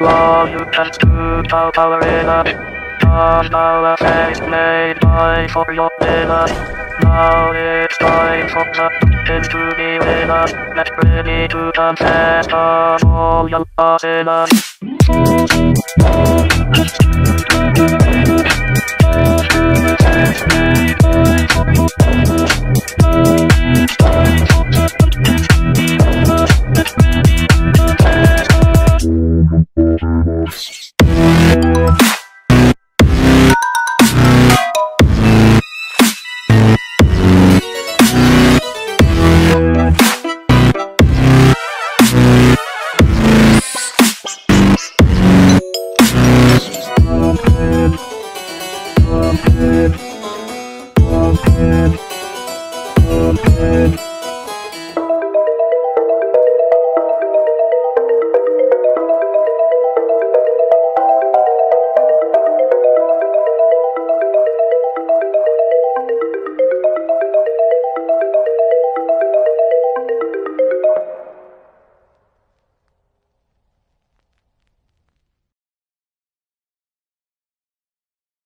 Welcome to Pow Power Village. Come now, a face made by for your village. Now it's time for the pumpkin to be us. Get ready to confess all your village. Thank you.